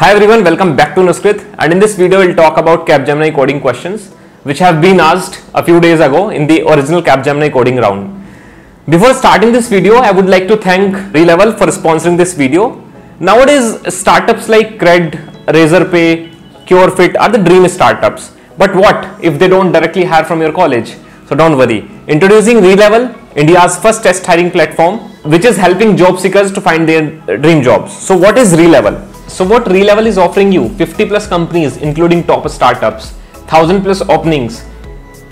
Hi everyone, welcome back to Innoskrit and in this video we'll talk about Capgemini coding questions which have been asked a few days ago in the original Capgemini coding round. Before starting this video, I would like to thank Relevel for sponsoring this video. Nowadays, startups like Cred, Razorpay, CureFit are the dream startups. But what if they don't directly hire from your college? So don't worry. Introducing Relevel, India's first test hiring platform, which is helping job seekers to find their dream jobs. So what is Relevel? So what Relevel is offering you 50 plus companies including top startups, 1000 plus openings.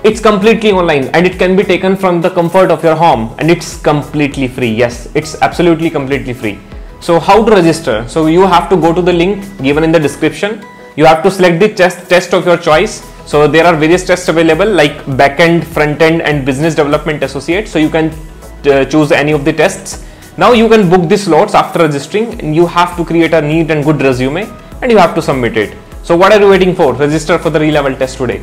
It's completely online and it can be taken from the comfort of your home and it's completely free. Yes, it's absolutely completely free. So how to register? So you have to go to the link given in the description. You have to select the test test of your choice. So there are various tests available like backend, front end and business development associate. So you can uh, choose any of the tests now you can book these slots after registering and you have to create a neat and good resume and you have to submit it. So what are you waiting for? Register for the Relevel test today.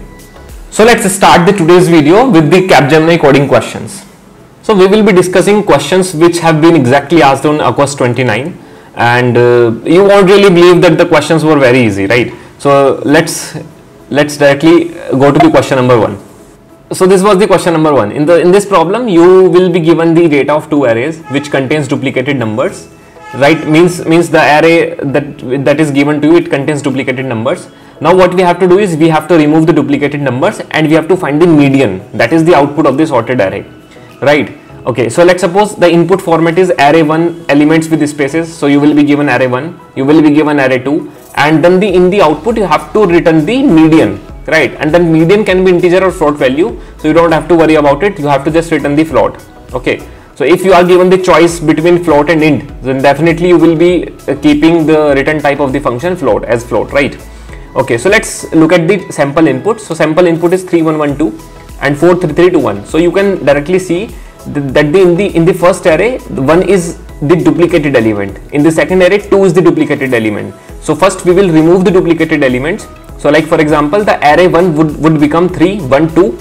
So let's start the today's video with the Capgemini coding questions. So we will be discussing questions which have been exactly asked on August 29 and uh, you won't really believe that the questions were very easy, right? So let's let's directly go to the question number one so this was the question number one. In the in this problem you will be given the data of two arrays which contains duplicated numbers right? Means means the array that that is given to you it contains duplicated numbers. Now what we have to do is we have to remove the duplicated numbers and we have to find the median. That is the output of the sorted array right? Okay so let's suppose the input format is array 1 elements with spaces. So you will be given array 1 you will be given array 2 and then the in the output you have to return the median right. And then median can be integer or float value. So you don't have to worry about it. You have to just return the float. Okay. So if you are given the choice between float and int then definitely you will be uh, keeping the return type of the function float as float. Right. Okay. So let's look at the sample input. So sample input is 3112 and 43321 so you can directly see that the in the in the first array one is the duplicated element. In the second array 2 is the duplicated element. So first we will remove the duplicated elements so like for example, the array 1 would, would become 3, 1, 2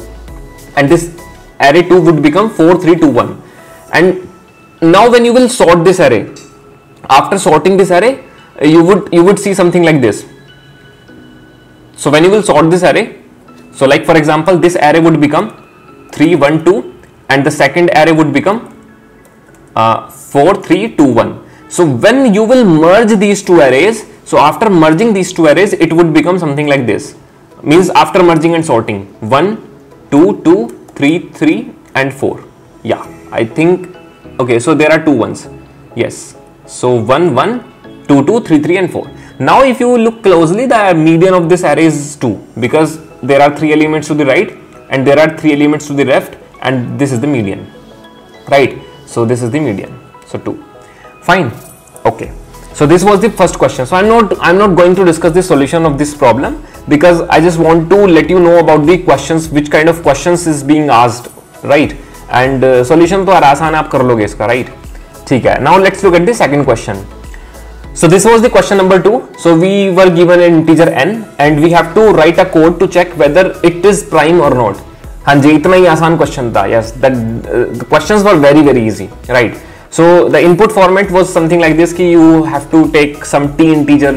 and this array 2 would become 4, 3, 2, 1. And now when you will sort this array, after sorting this array, you would you would see something like this. So when you will sort this array, so like for example, this array would become 3, 1, 2 and the second array would become uh, 4, 3, 2, 1. So when you will merge these two arrays, so after merging these two arrays, it would become something like this. Means after merging and sorting 1, 2, 2, 3, 3 and 4. Yeah, I think, okay, so there are two ones. Yes. So 1, 1, 2, 2, 3, 3 and 4. Now if you look closely, the median of this array is 2 because there are 3 elements to the right and there are 3 elements to the left and this is the median. Right. So this is the median. So 2. Fine. Okay. So this was the first question. So I'm not I'm not going to discuss the solution of this problem because I just want to let you know about the questions which kind of questions is being asked right and uh, solution तो आसान आप कर लोगे इसका right ठीक है now let's look at the second question so this was the question number 2 so we were given an integer n and we have to write a code to check whether it is prime or not हाँ जी इतना ही आसान question था yes that uh, the questions were very very easy right so the input format was something like this ki you have to take some t integer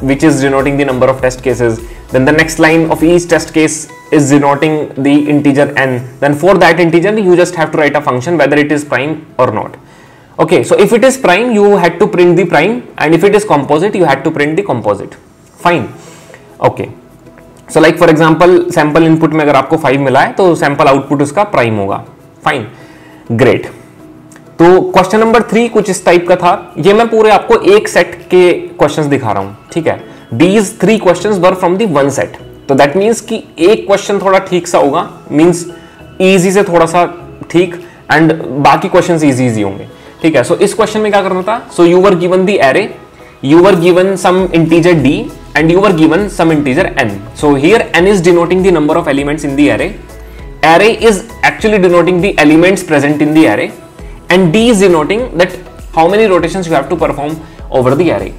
which is denoting the number of test cases. Then the next line of each test case is denoting the integer n. Then for that integer you just have to write a function whether it is prime or not. Okay, so if it is prime you had to print the prime and if it is composite you had to print the composite. Fine. Okay. So like for example sample input में अगर आपको 5 मिला है तो sample output उसका prime होगा. Fine. Great. तो question number three कुछ इस टाइप का था। ये मैं पूरे आपको एक सेट के क्वेश्चन दिखा रहा हूँ ठीक है? These three questions were from the one set तो दैट मींस कि एक क्वेश्चन थोड़ा ठीक सा होगा मीन्स इजी से थोड़ा सा ठीक एंड बाकी क्वेश्चन इजी इजी होंगे ठीक है? सो so, इस क्वेश्चन में क्या करना था? So you were given the array you were given some integer D and you were given some integer N so here N is denoting the number of elements in the array array is actually denoting the elements present in the array and D is denoting that how many rotations you have to perform over the array.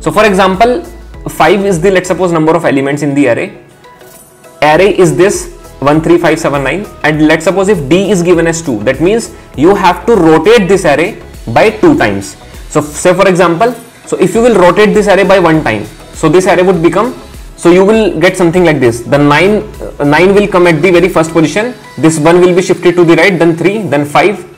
So for example, 5 is the let's suppose number of elements in the array. Array is this 13579 and let's suppose if D is given as 2 that means you have to rotate this array by 2 times. So say for example, so if you will rotate this array by one time so this array would become so you will get something like this the 9 uh, 9 will come at the very first position this 1 will be shifted to the right then 3 then 5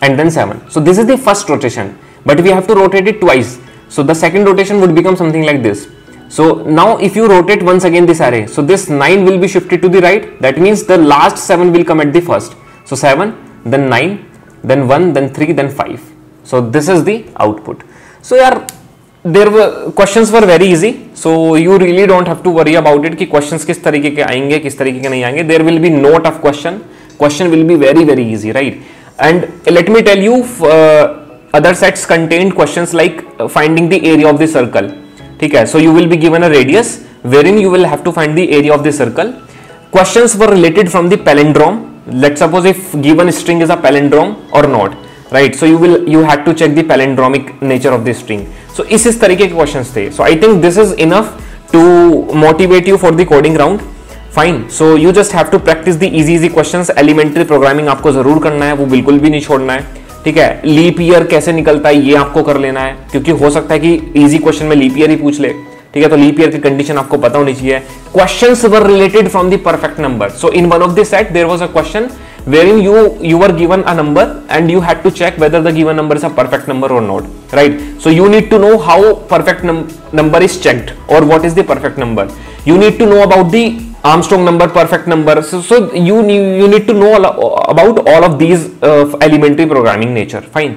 and then 7 so this is the first rotation but we have to rotate it twice so the second rotation would become something like this so now if you rotate once again this array so this 9 will be shifted to the right that means the last 7 will come at the first so 7 then 9 then 1 then 3 then 5 so this is the output so yeah there were questions were very easy so you really don't have to worry about it कि questions किस तरीके के आएंगे किस तरीके के नहीं आएंगे there will be no tough question question will be very very easy right and let me tell you uh, other sets contained questions like uh, finding the area of the circle ठीक है so you will be given a radius wherein you will have to find the area of the circle questions were related from the palindrome let's suppose if given string is a palindrome or not right so you will you had to check the palindromic nature of the string so इस इस तरीके के questions थे so I think this is enough to motivate you for the coding round Fine so you just have to practice the easy easy question elementary programming आपको ज़रूर करना है, वो बिल्कुल भी नहीं छोड़ना है। ठीक है? लीप ईयर कैसे निकलता है, ये आपको कर लेना है। क्योंकि हो सकता है कि इजी क्वेश्चन में लीप ईयर ही पूछ ले। ठीक है? तो लीप ईयर की कंडीशन आपको पता होनी चाहिए। Question were related from the perfect number so in one of the set there was a question where in you you are given a number and you had to check whether the given number is a perfect number और not right so you need to know how perfect number is checked और what is the perfect number you need to know about the Armstrong number perfect number so, so you you need to know all, about all of these uh, elementary programming nature fine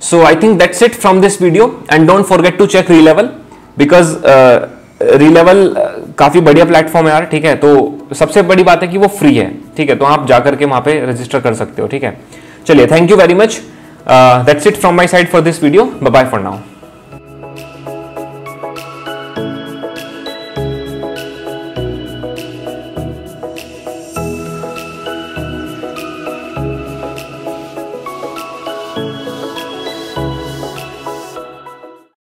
so I think that's it from this video and don't forget to check relevel because uh, Relevel काफ़ी बढ़िया platform है यार ठीक है तो सबसे बड़ी बात है कि वो फ्री है ठीक है तो आप जाकर के वहाँ पे रजिस्टर कर सकते हो ठीक है चलिए thank you very much that's it from my side for this video bye for now